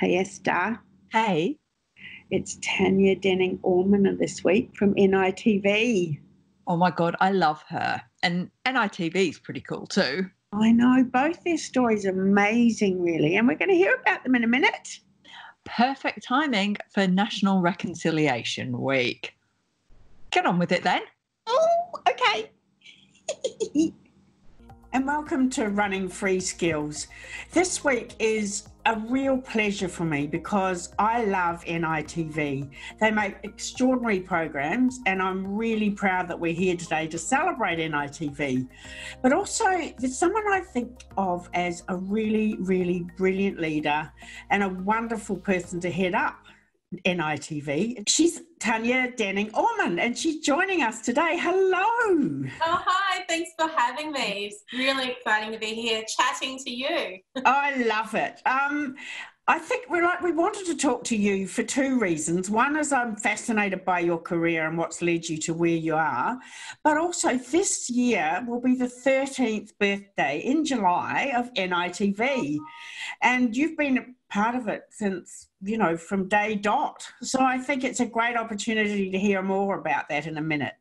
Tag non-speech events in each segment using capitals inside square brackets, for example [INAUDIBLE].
Hey, Esther. Hey. It's Tanya Denning Orman this week from NITV. Oh my God, I love her. And NITV is pretty cool too. I know, both their stories are amazing, really. And we're going to hear about them in a minute. Perfect timing for National Reconciliation Week. Get on with it then. Oh, okay. [LAUGHS] and welcome to Running Free Skills. This week is a real pleasure for me because I love NITV. They make extraordinary programs, and I'm really proud that we're here today to celebrate NITV. But also, there's someone I think of as a really, really brilliant leader and a wonderful person to head up NITV. She's Tanya Denning Orman, and she's joining us today. Hello. Oh, hi. Thanks for having me. It's really exciting to be here chatting to you. I love it. Um, I think we like we wanted to talk to you for two reasons. One is I'm fascinated by your career and what's led you to where you are, but also this year will be the 13th birthday in July of NITV, and you've been a part of it since you know from day dot. So I think it's a great opportunity to hear more about that in a minute.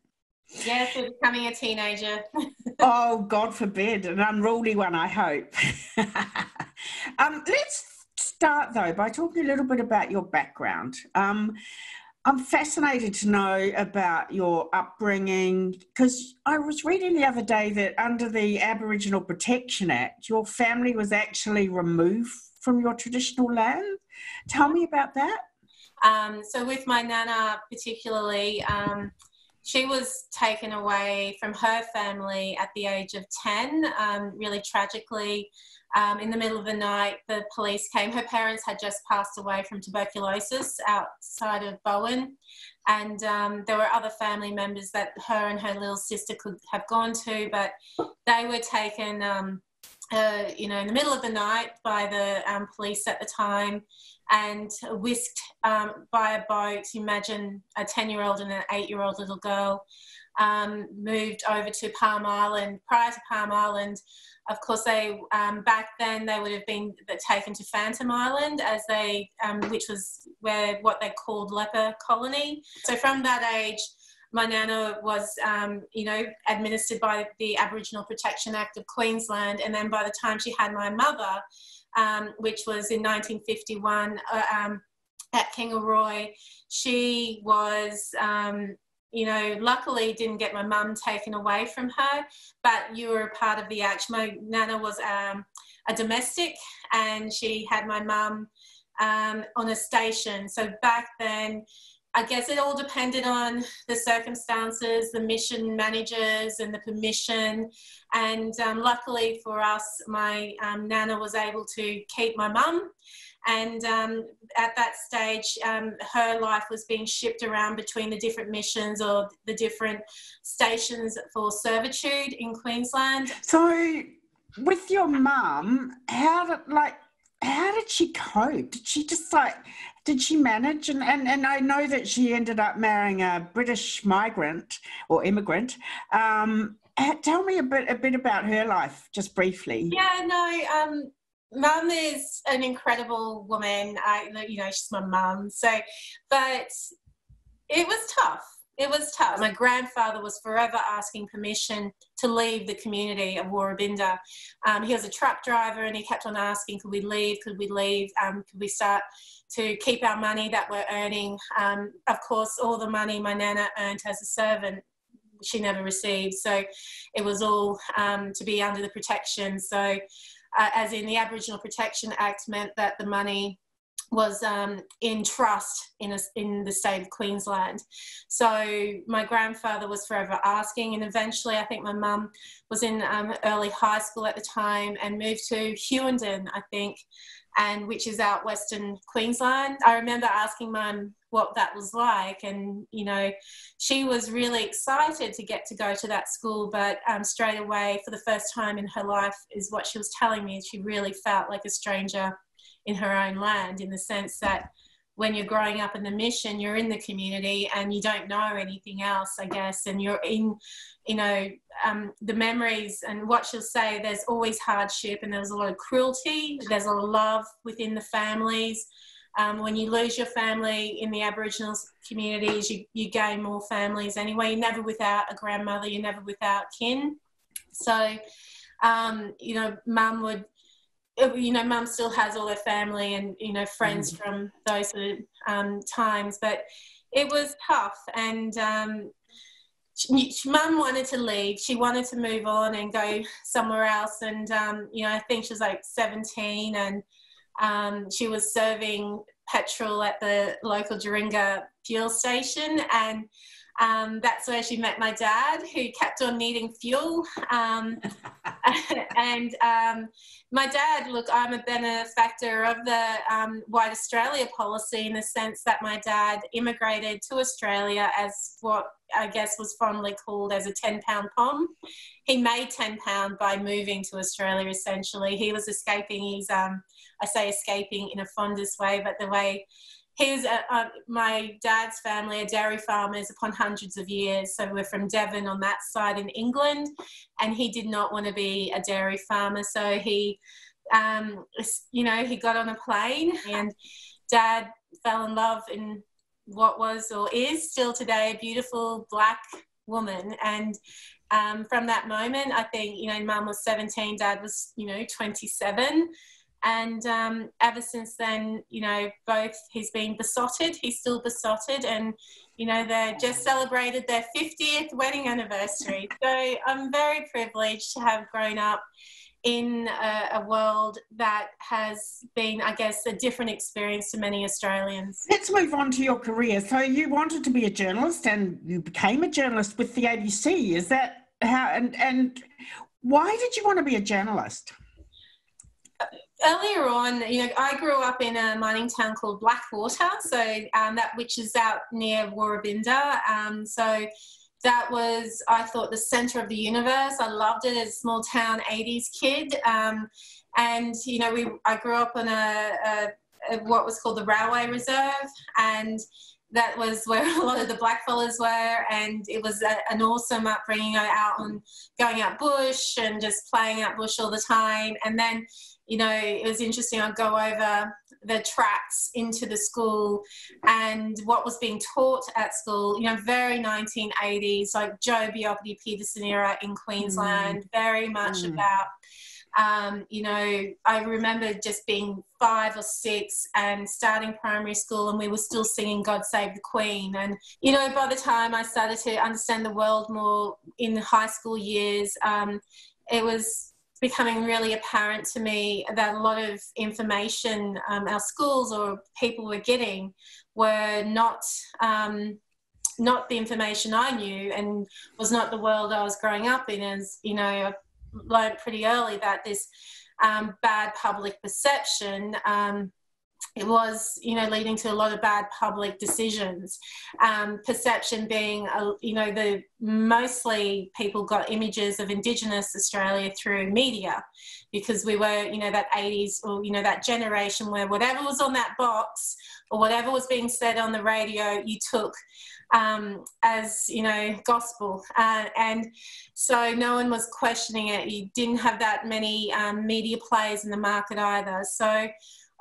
Yes, we're becoming a teenager. [LAUGHS] oh, God forbid, an unruly one, I hope. [LAUGHS] um, let's start though by talking a little bit about your background. Um, I'm fascinated to know about your upbringing because I was reading the other day that under the Aboriginal Protection Act, your family was actually removed from your traditional land. Tell me about that. Um, so, with my nana, particularly, um, she was taken away from her family at the age of 10, um, really tragically. Um, in the middle of the night, the police came. Her parents had just passed away from tuberculosis outside of Bowen, and um, there were other family members that her and her little sister could have gone to, but they were taken, um, uh, you know, in the middle of the night by the um, police at the time and whisked um, by a boat. Imagine a 10 year old and an 8 year old little girl um, moved over to Palm Island. Prior to Palm Island, of course, they um, back then they would have been taken to Fantome Island as they, um, which was where what they called leper colony. So from that age, my nana was, um, you know, administered by the Aboriginal Protection Act of Queensland, and then by the time she had my mother, um, which was in 1951 uh, um, at Kingaroy. She was, um, you know, luckily didn't get my mum taken away from her, but you were a part of the action. My nana was um, a domestic and she had my mum um, on a station. So back then, I guess it all depended on the circumstances, the mission managers, and the permission. And um, luckily for us, my um, nana was able to keep my mum. And um, at that stage, um, her life was being shipped around between the different missions or the different stations for servitude in Queensland. So, with your mum, how did like how did she cope? Did she just like did she manage? And, and, and I know that she ended up marrying a British migrant or immigrant. Um, tell me a bit a bit about her life, just briefly. Yeah, no. Um, mum is an incredible woman. I, you know, she's my mum. So, but it was tough. It was tough. My grandfather was forever asking permission to leave the community of Woorabinda. Um, he was a truck driver and he kept on asking, could we leave? Could we leave? Um, could we start to keep our money that we're earning. Um, of course, all the money my nana earned as a servant, she never received. So it was all um, to be under the protection. So, uh, as in the Aboriginal Protection Act meant that the money was um, in trust in, a, in the state of Queensland. So my grandfather was forever asking, and eventually I think my mum was in um, early high school at the time and moved to Hughenden, I think, and which is out Western Queensland. I remember asking mum what that was like, and you know, she was really excited to get to go to that school, but um, straight away, for the first time in her life, is what she was telling me. She really felt like a stranger in her own land, in the sense that when you're growing up in the mission, you're in the community and you don't know anything else, I guess, and you're in, you know, um, the memories and what she'll say. There's always hardship and there's a lot of cruelty. There's a lot of love within the families. Um, when you lose your family in the Aboriginal communities, you, you gain more families anyway. You're never without a grandmother, you're never without kin. So, um, you know, mum would, you know, mum still has all her family and, you know, friends mm. from those sort of, um, times, but it was tough. And um, mum wanted to leave. She wanted to move on and go somewhere else. And, um, you know, I think she was like 17 and, um, she was serving petrol at the local Duaringa fuel station, and um, that's where she met my dad, who kept on needing fuel. Um, [LAUGHS] and um, my dad, look, I'm a benefactor of the um, White Australia policy in the sense that my dad immigrated to Australia as what I guess was fondly called as a 10 pound pom. He made 10 pound by moving to Australia essentially. He was escaping his, um, I say escaping in a fondest way, but the way was, uh, uh, my dad's family are dairy farmers upon hundreds of years. So we're from Devon on that side in England, and he did not want to be a dairy farmer. So he, um, you know, he got on a plane, and dad fell in love in what was or is still today a beautiful black woman. And um, from that moment, I think, you know, mum was 17, dad was, you know, 27 and um, ever since then, you know, both he's been besotted, he's still besotted, and you know, they just celebrated their 50th wedding anniversary. So I'm very privileged to have grown up in a, a, world that has been, I guess, a different experience to many Australians. Let's move on to your career. So you wanted to be a journalist, and you became a journalist with the ABC. Is that how? And and why did you want to be a journalist? Earlier on, you know, I grew up in a mining town called Blackwater, so um, that which is out near Woorabinda. Um, so that was, I thought, the center of the universe. I loved it as a small town 80s kid. Um, and, you know, we, I grew up on a, a, a, what was called the Railway Reserve. And that was where [LAUGHS] a lot of the blackfellas were. And it was a, an awesome upbringing out on going out bush and just playing out bush all the time. And then you know, it was interesting. I'd go over the tracks into the school and what was being taught at school, you know, very 1980s, like Joh Bjelke Petersen era in Queensland, mm. very much mm. about, um, you know, I remember just being five or six and starting primary school and we were still singing God Save the Queen. And, you know, by the time I started to understand the world more in high school years, um, it was becoming really apparent to me that a lot of information um, our schools or people were getting were not um, not the information I knew and was not the world I was growing up in. As you know, I learned pretty early that this um, bad public perception um, it was, you know, leading to a lot of bad public decisions. Um, perception being, uh, you know, the mostly people got images of Indigenous Australia through media, because we were, you know, that 80s or you know that generation where whatever was on that box or whatever was being said on the radio, you took um, as you know gospel. Uh, and so no one was questioning it. You didn't have that many um, media players in the market either. So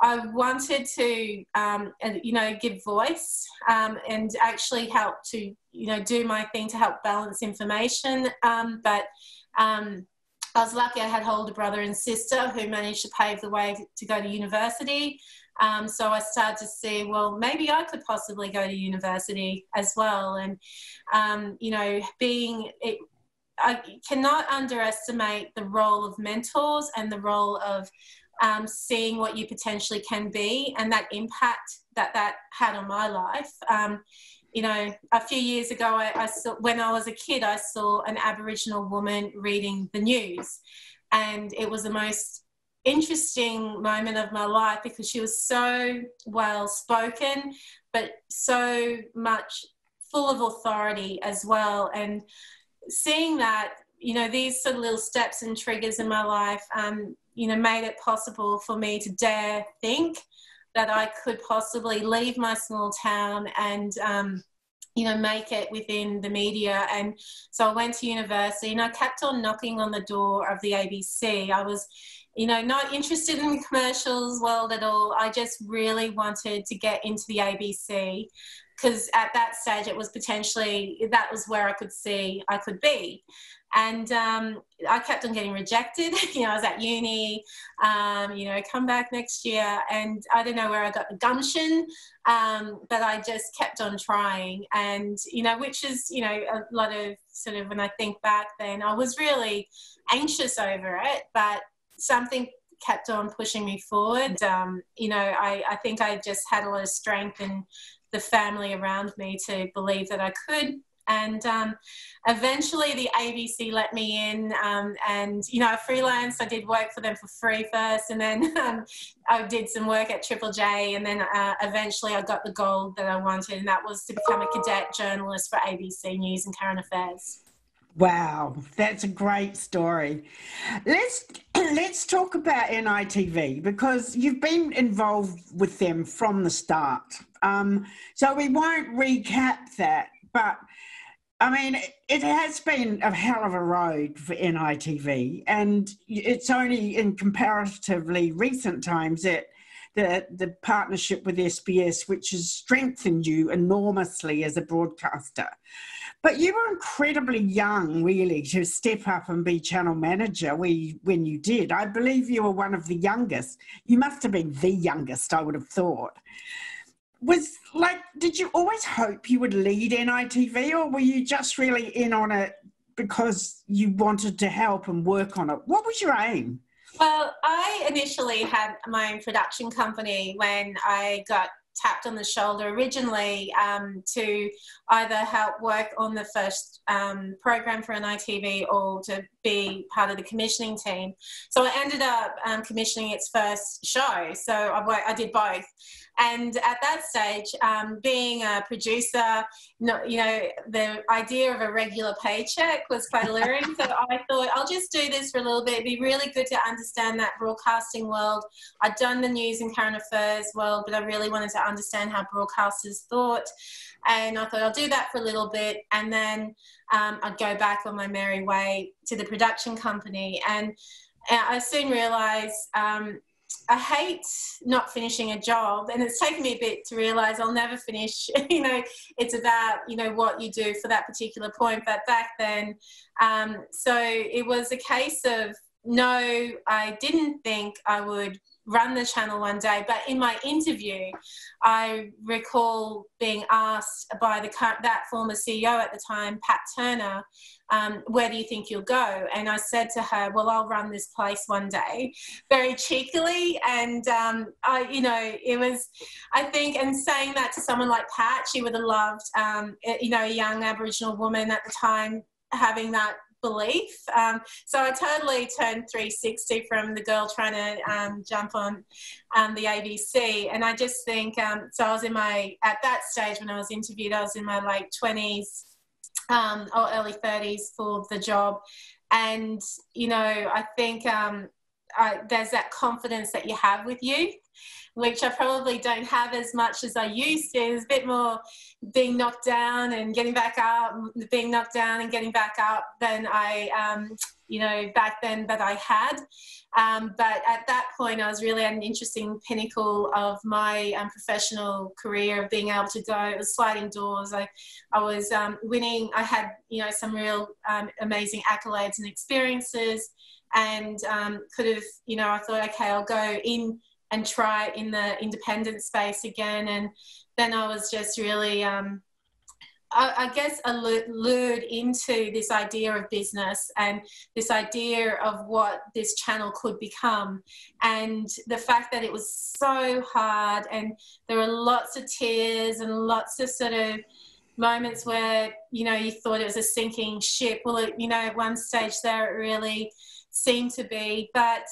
I wanted to, um, you know, give voice um, and actually help to, you know, do my thing to help balance information. Um, but um, I was lucky I had older brother and sister who managed to pave the way to go to university. Um, so I started to see, well, maybe I could possibly go to university as well. And, um, you know, being it, I cannot underestimate the role of mentors and the role of um, seeing what you potentially can be and that impact that that had on my life. Um, you know, a few years ago, I, I, saw, when I was a kid, I saw an Aboriginal woman reading the news, and it was the most interesting moment of my life because she was so well spoken, but so much full of authority as well. And seeing that, you know, these sort of little steps and triggers in my life, um, you know, made it possible for me to dare think that I could possibly leave my small town and um, you know, make it within the media. And so I went to university and I kept on knocking on the door of the ABC. I was, you know, not interested in commercials world at all. I just really wanted to get into the ABC because at that stage it was potentially that was where I could see I could be and um, I kept on getting rejected. [LAUGHS] you know, I was at uni, um, you know, come back next year, and I don't know where I got the gumption, um, but I just kept on trying, and you know, which is you know a lot of sort of when I think back, then I was really anxious over it, but something kept on pushing me forward. Um, you know, I, I think I just had a lot of strength and the family around me to believe that I could and um, eventually the ABC let me in um, and you know I freelanced I did work for them for free first and then [LAUGHS] um, I did some work at Triple J and then uh, eventually I got the goal that I wanted and that was to become a cadet journalist for ABC News and Current Affairs. Wow, that's a great story. Let's [CLEARS THROAT] let's talk about NITV because you've been involved with them from the start. Um, so we won't recap that, but I mean, it has been a hell of a road for NITV, and it's only in comparatively recent times that the, the partnership with SBS, which has strengthened you enormously as a broadcaster. But you were incredibly young, really, to step up and be channel manager when you did. I believe you were one of the youngest. You must have been the youngest, I would have thought was like did you always hope you would lead nitv or were you just really in on it because you wanted to help and work on it? What was your aim? Well i initially had my own production company when i got tapped on the shoulder originally um, to either help work on the first um, program for NITV or to be part of the commissioning team. So I ended up um, commissioning its first show. So I, I did both. And at that stage, um, being a producer, you know, the idea of a regular paycheck was quite alluring. [LAUGHS] so I thought I'll just do this for a little bit. It'd be really good to understand that broadcasting world. I'd done the news and current affairs world, but I really wanted to understand how broadcasters thought. And I thought I'll do that for a little bit, and then um, I'd go back on my merry way to the production company. And I soon realised um, I hate not finishing a job, and it's taken me a bit to realize I'll never finish. [LAUGHS] you know, it's about you know what you do for that particular point. But back then, um, so it was a case of no, I didn't think I would run the channel one day. But in my interview, I recall being asked by the that former CEO at the time, Pat Turner, um, where do you think you'll go? And I said to her, well, I'll run this place one day, very cheekily. And um, I, you know, it was, I think, and saying that to someone like Pat, she would have loved, um, you know, a young Aboriginal woman at the time having that belief. Um, so I totally turned 360 from the girl trying to um, jump on um, the ABC. And I just think, um, so I was in my, at that stage when I was interviewed, I was in my late 20s um, or early 30s for the job. And, you know, I think um, I, there's that confidence that you have with youth which I probably don't have as much as I used to. It's a bit more being knocked down and getting back up, being knocked down and getting back up than I, um, you know, back then that I had. Um, but at that point, I was really at an interesting pinnacle of my um, professional career of being able to go. It was sliding doors. I, I was um, winning. I had, you know, some real um, amazing accolades and experiences, and um, could have, you know, I thought, okay, I'll go in and try in the independent space again. And then I was just really, um, I, I, guess, lured into this idea of business and this idea of what this channel could become. And the fact that it was so hard and there were lots of tears and lots of sort of moments where, you know, you thought it was a sinking ship. Well, it, you know, at one stage there, it really seemed to be. But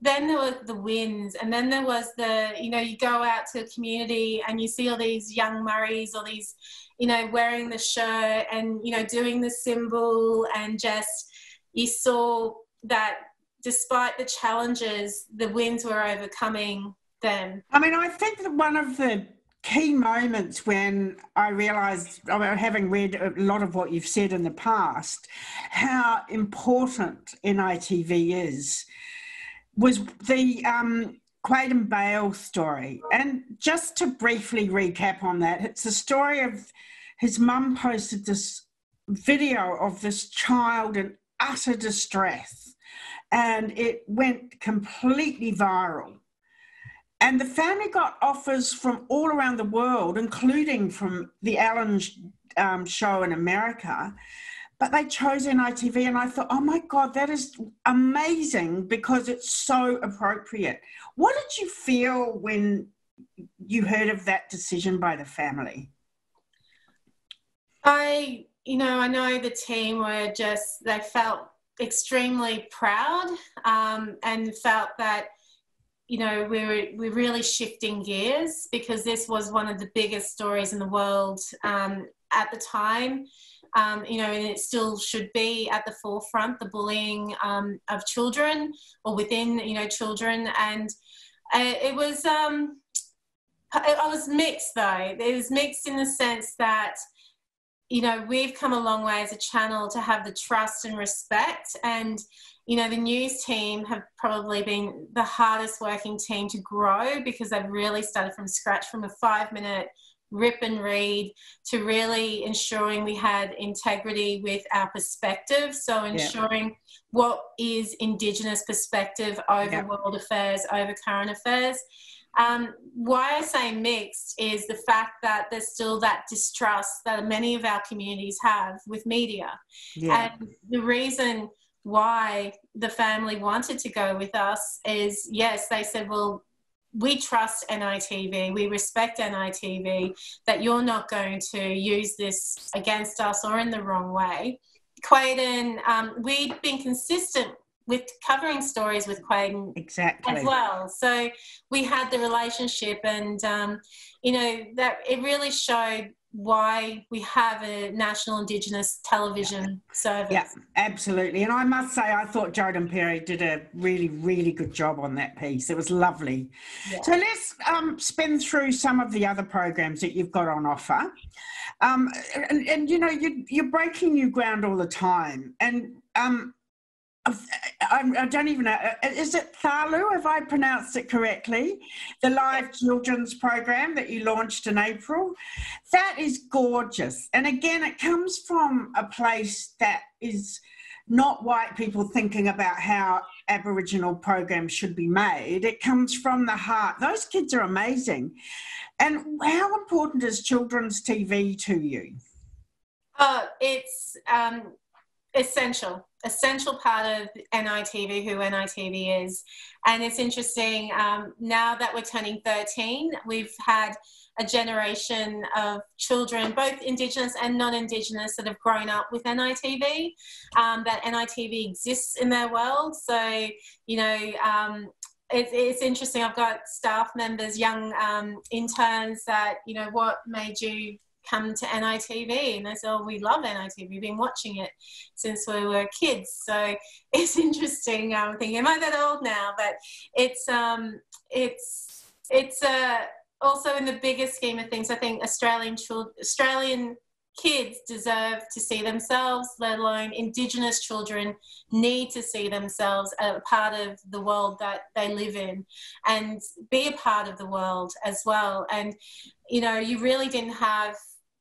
then there were the wins and then there was the you know you go out to a community and you see all these young Murris or these you know wearing the shirt and you know doing the symbol and just you saw that despite the challenges the wins were overcoming them. I mean, I think that one of the key moments when I realised, having read a lot of what you've said in the past, how important NITV is, was the um, Quaden Bale story. And just to briefly recap on that, it's a story of his mum posted this video of this child in utter distress, and it went completely viral. And the family got offers from all around the world, including from the Ellen um, show in America. But they chose NITV, and I thought, oh my God, that is amazing because it's so appropriate. What did you feel when you heard of that decision by the family? I, you know, I know the team were just, they felt extremely proud um, and felt that you know, we're, we're really shifting gears because this was one of the biggest stories in the world um, at the time. Um, you know, and it still should be at the forefront, the bullying um, of children or within, you know, children. And uh, it was, um, I was mixed though. It was mixed in the sense that, you know, we've come a long way as a channel to have the trust and respect and, you know, the news team have probably been the hardest working team to grow because they've really started from scratch from a five minute rip and read to really ensuring we had integrity with our perspective. So ensuring yeah. what is Indigenous perspective over yeah. world affairs, over current affairs. Um, why I say mixed is the fact that there's still that distrust that many of our communities have with media. Yeah. And the reason why the family wanted to go with us is yes, they said, well, we trust NITV, we respect NITV, that you're not going to use this against us or in the wrong way. Quaden, um, we'd been consistent with covering stories with Quaden exactly as well. So we had the relationship, and um, you know that it really showed why we have a national Indigenous television service. Yeah, absolutely. And I must say, I thought Jodan Perry did a really, really good job on that piece. It was lovely. Yeah. So let's um, spin through some of the other programs that you've got on offer. Um, and, and, you know, you, you're breaking new ground all the time. And um, I, I, don't even know. Uh, is it Thalu, if I pronounced it correctly? The live children's program that you launched in April. That is gorgeous. And again, it comes from a place that is not white people thinking about how Aboriginal programs should be made. It comes from the heart. Those kids are amazing. And how important is children's TV to you? Uh, it's um, essential essential part of NITV, who NITV is. And it's interesting, um, now that we're turning 13, we've had a generation of children, both Indigenous and non Indigenous, that have grown up with NITV, um, that NITV exists in their world. So, you know, um, it's, interesting. I've got staff members, young um, interns that, you know, what made you come to NITV and they said, oh, we love NITV. We've been watching it since we were kids. So [LAUGHS] it's interesting. I'm thinking, am I that old now? But it's, um, it's, it's uh, also in the bigger scheme of things, I think Australian children, Australian kids deserve to see themselves, let alone Indigenous children need to see themselves a part of the world that they live in and be a part of the world as well. And, you know, you really didn't have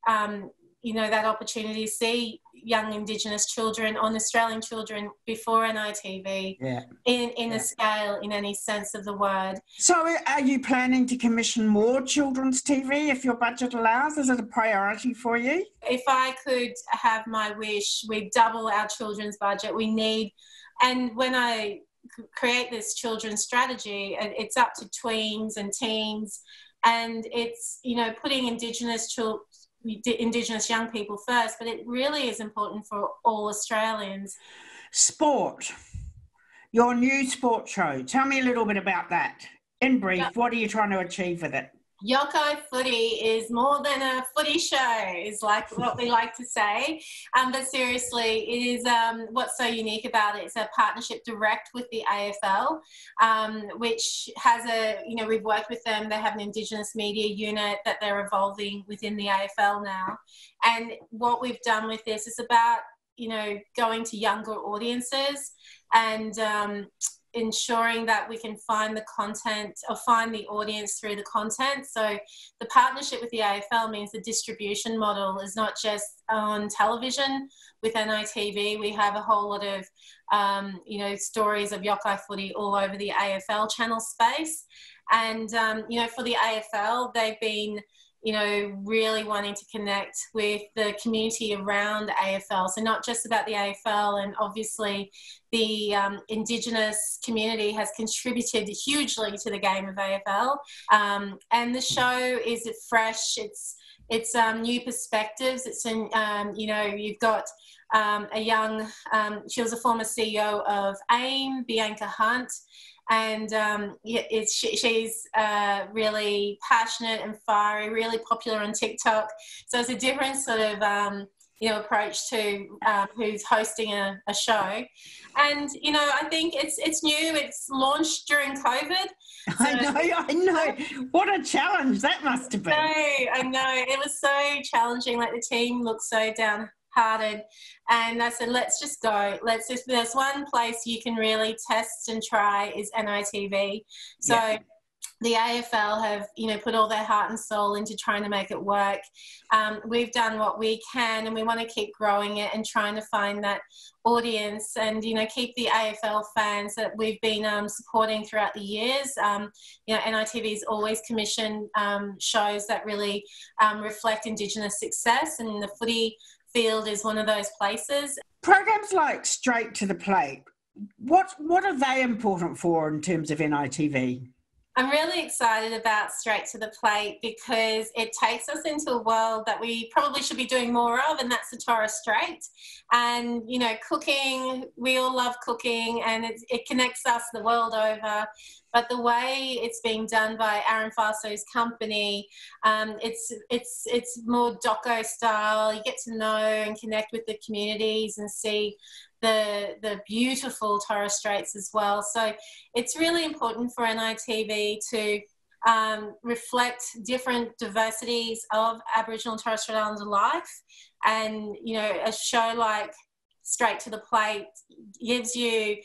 um, you know that opportunity to see young Indigenous children on Australian children before NITV yeah. in, in yeah. a scale in any sense of the word. So, are you planning to commission more children's TV if your budget allows? Is it a priority for you? If I could have my wish, we double our children's budget. We need, and when I create this children's strategy, it's up to tweens and teens and it's you know putting indigenous children Indigenous young people first, but it really is important for all Australians. Sport, your new sport show. Tell me a little bit about that. In brief, yeah. what are you trying to achieve with it? Yokayi Footy is more than a footy show, is like what we like to say. Um, but seriously, it is um, what's so unique about it. It's a partnership direct with the AFL, um, which has a, you know, we've worked with them. They have an Indigenous media unit that they're evolving within the AFL now. And what we've done with this is about, you know, going to younger audiences and um, ensuring that we can find the content or find the audience through the content. So the partnership with the AFL means the distribution model is not just on television with NITV. We have a whole lot of um, you know stories of yokayi footy all over the AFL channel space. And um, you know for the AFL, they've been you know, really wanting to connect with the community around AFL. So, not just about the AFL, and obviously, the um, Indigenous community has contributed hugely to the game of AFL. Um, and the show is fresh, it's it's um, new perspectives. It's in, um, you know, you've got um, a young, um, she was a former CEO of AIM, Bianca Hunt, and um, it's, she, she's uh, really passionate and fiery, really popular on TikTok. So it's a different sort of um, you know approach to um, who's hosting a, a, show, and you know I think it's it's new. It's launched during COVID. So, [LAUGHS] I know, I know. What a challenge that must have been. I know, I know. It was so challenging. Like the team looked so down hearted. And I said, let's just go. Let's just, there's one place you can really test and try is NITV. So yeah. the AFL have, you know, put all their heart and soul into trying to make it work. Um, we've done what we can and we want to keep growing it and trying to find that audience and, you know, keep the AFL fans that we've been um, supporting throughout the years. Um, you know, NITV's always commissioned um, shows that really um, reflect Indigenous success and the footy field is one of those places. Programs like Straight to the Plate, what what are they important for in terms of NITV? I'm really excited about Straight to the Plate because it takes us into a world that we probably should be doing more of, and that's the Torres Strait. And, you know, cooking, we all love cooking, and it, it connects us the world over. But the way it's being done by Aaron Fa'Aoso's company, um, it's, it's, it's more doco style. You get to know and connect with the communities and see the the beautiful Torres Straits as well. So it's really important for NITV to um, reflect different diversities of Aboriginal and Torres Strait Islander life, and you know a show like Straight to the Plate gives you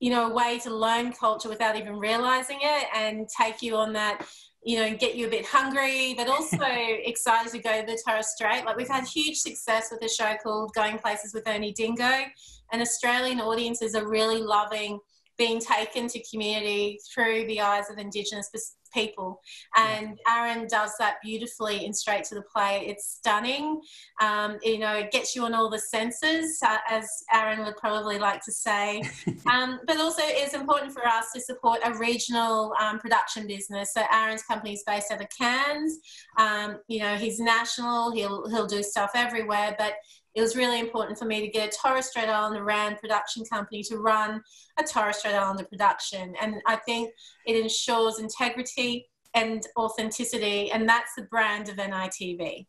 you know a way to learn culture without even realizing it and take you on that you know, get you a bit hungry, but [LAUGHS] also excited to go to the Torres Strait. Like we've had huge success with a show called Going Places with Ernie Dingo, and Australian audiences are really loving being taken to community through the eyes of Indigenous people. And Aaron does that beautifully in Straight to the Plate. It's stunning. Um, you know, it gets you on all the senses, uh, as Aaron would probably like to say. [LAUGHS] um, but also, it's important for us to support a regional um, production business. So Aaron's company is based out of Cairns. Um, you know, he's national. He'll he'll do stuff everywhere, but it was really important for me to get a Torres Strait Islander RAN production company to run a Torres Strait Islander production. And I think it ensures integrity and authenticity, and that's the brand of NITV.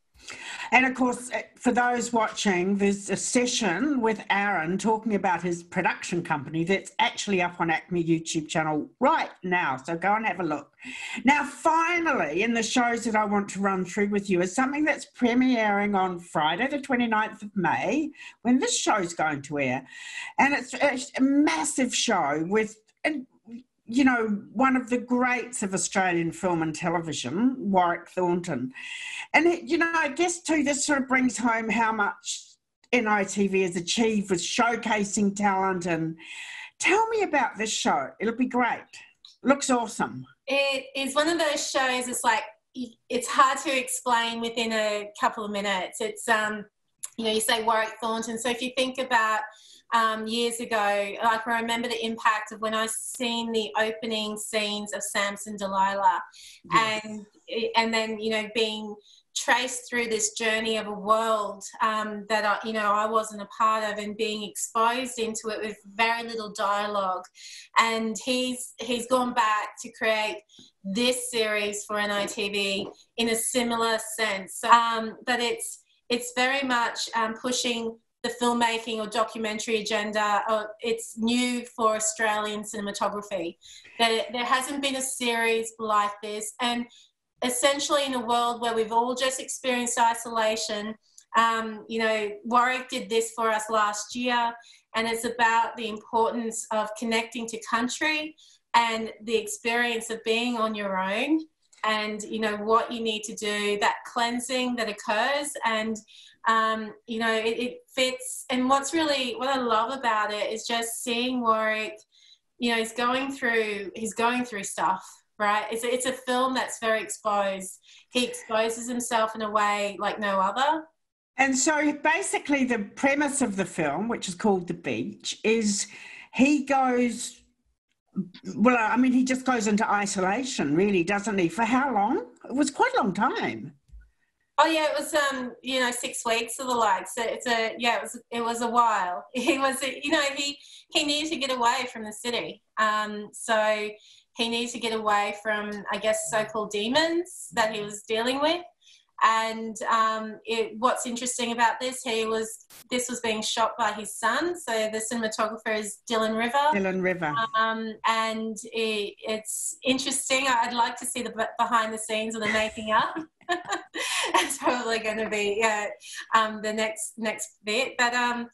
And of course, eh, for those watching, there's a session with Aaron talking about his production company that's actually up on ACMI YouTube channel right now. So go and have a look. Now, finally, in the shows that I want to run through with you is something that's premiering on Friday, the 29th of May, when this show's going to air. And it's, it's a massive show with and you know, one of the greats of Australian film and television, Warwick Thornton. And, it, you know, I guess too, this sort of brings home how much NITV has achieved with showcasing talent. And tell me about this show. It'll be great. Looks awesome. It is one of those shows, it's like, it's hard to explain within a couple of minutes. It's, um, you know, you say Warwick Thornton. So if you think about, um, years ago, like I remember the impact of when I seen the opening scenes of Samson Delilah, yes. and and then you know being traced through this journey of a world um, that I, you know I wasn't a part of, and being exposed into it with very little dialogue. And he's he's gone back to create this series for NITV in a similar sense. Um, but it's it's very much um, pushing the filmmaking or documentary agenda. Uh, it's new for Australian cinematography. There, there hasn't been a series like this, and essentially in a world where we've all just experienced isolation. Um, you know, Warwick did this for us last year, and it's about the importance of connecting to country and the experience of being on your own and you know what you need to do that cleansing that occurs and um, you know it, it, fits and what's really what i love about it is just seeing warwick you know he's going through he's going through stuff right it's a, it's a film that's very exposed he exposes himself in a way like no other and so basically the premise of the film which is called the beach is he goes well, I mean, he just goes into isolation, really, doesn't he? For how long? It was quite a long time. Oh yeah, it was um, you know, six weeks or the like. So it's a yeah, it was it was a while. [LAUGHS] He was you know, he he needed to get away from the city. Um, so he needed to get away from I guess so-called demons that he was dealing with. And um, it, what's interesting about this, he was this was being shot by his son. So the cinematographer is Dylan River. Dylan River. Um, and it, it's interesting. I'd like to see the behind the scenes of the making up. [LAUGHS] it's probably going to be yeah, um, the next next bit. But um,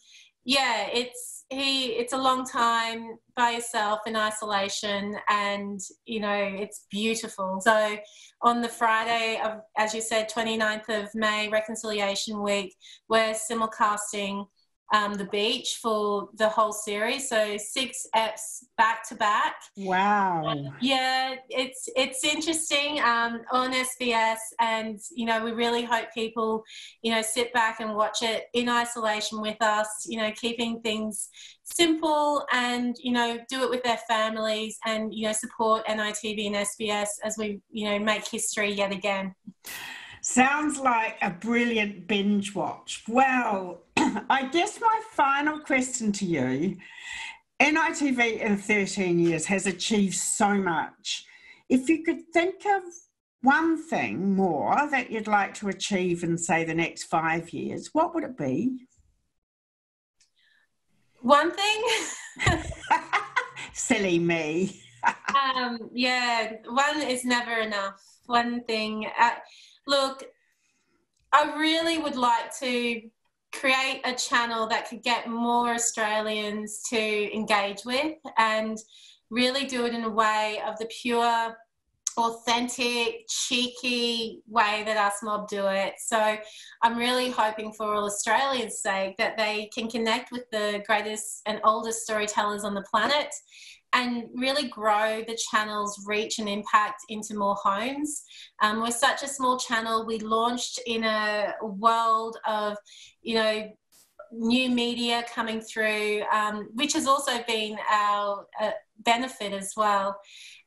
yeah, it's he it's a long time by yourself in isolation and you know it's beautiful so on the friday of as you said 29th of may reconciliation week we're simulcasting um, the beach for the whole series. So six eps back to back. Wow. yeah, it's it's interesting um, on SBS, and you know we really hope people you know sit back and watch it in isolation with us. You know, keeping things simple and you know do it with their families and you know support NITV and SBS as we you know make history yet again. Sounds like a brilliant binge watch. Well, I guess my final question to you NITV in 13 years has achieved so much. If you could think of one thing more that you'd like to achieve in, say, the next five years, what would it be? One thing? [LAUGHS] Silly me. um, yeah, one is never enough. One thing. Uh, Look, I really would like to create a channel that could get more Australians to engage with and really do it in a way of the pure, authentic, cheeky way that us mob do it. So I'm really hoping for all Australians' sake that they can connect with the greatest and oldest storytellers on the planet and really grow the channel's reach and impact into more homes. Um, we're such a small channel. We launched in a world of, you know, new media coming through, um, which has also been our uh, benefit as well.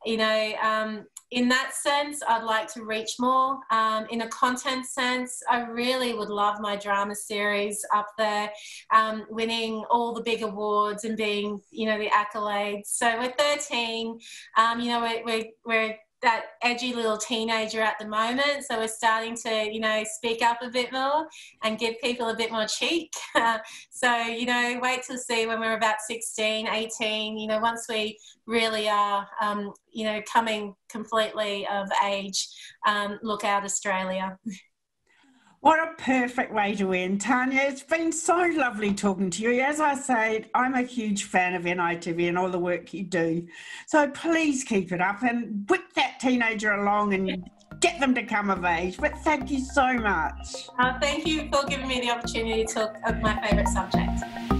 You know, um, in that sense, I'd like to reach more. Um, in a content sense, I really would love my drama series up there, um, winning all the big awards and being, you know, the accolades. So we're 13. Um, you know, we're, we're, we're that edgy little teenager at the moment. So we're starting to, you know, speak up a bit more and give people a bit more cheek. [LAUGHS] so, you know, wait to see when we're about 16, 18, you know, once we really are, um, you know, coming completely of age, um, look out Australia. [LAUGHS] What a perfect way to end. Tanya. it's been so lovely talking to you. As I said, I'm a huge fan of NITV and all the work you do. So please keep it up and whip that teenager along and get them to come of age. But thank you so much. Uh, thank you for giving me the opportunity to talk of my favourite subject.